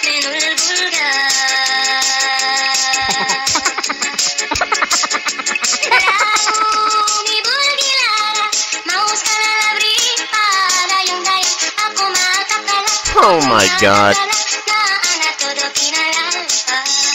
Oh my god.